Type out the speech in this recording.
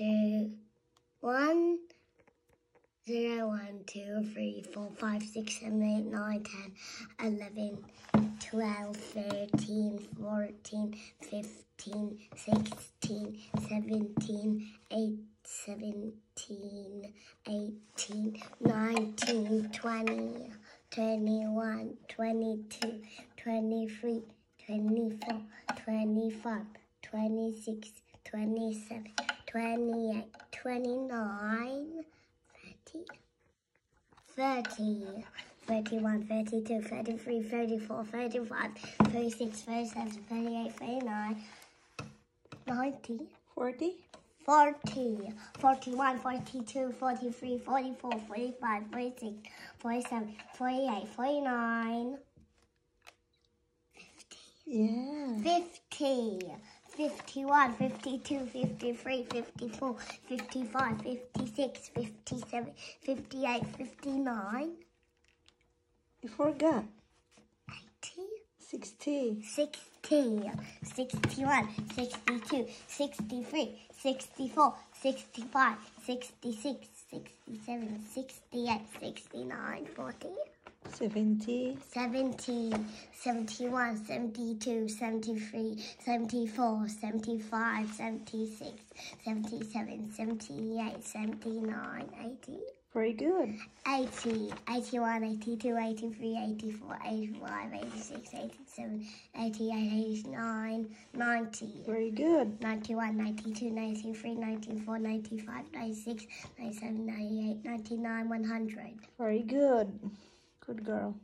two, one, zero, one, two, three, four, five, six, seven, eight, nine, ten, eleven, twelve, thirteen, fourteen, fifteen, sixteen, seventeen, eight, seventeen, eighteen, nineteen, twenty, twenty-one, twenty-two, twenty-three, twenty-four, twenty-five, twenty-six, twenty-seven, twenty-eight, twenty-nine, thirty, thirty, thirty-one, thirty-two, thirty-three, thirty-four, thirty-five, thirty-six, thirty-seven, thirty-eight, thirty-nine, ninety. 40, 40, 41, 42, 43, 44, 45, 46, 47, 48, 49, 50. yeah. 50, 51, 52, 53, 54, 55, 56, 57, 58, 59, You forgot. 80, 60, 60, 61, 62, 63, 64, 65, 66, 67, 68, 69, 40, 70, 70, 71, 72, 73, 74, 75, 76, 77, 78, 79, 80. very good. 80, 81, 82, 83, 84, 85, 86, 87, 88, 89, 90, Very good. 91, 92, 93, 94, 95, 96, 97, 98, 99, 100. Very good. Good girl.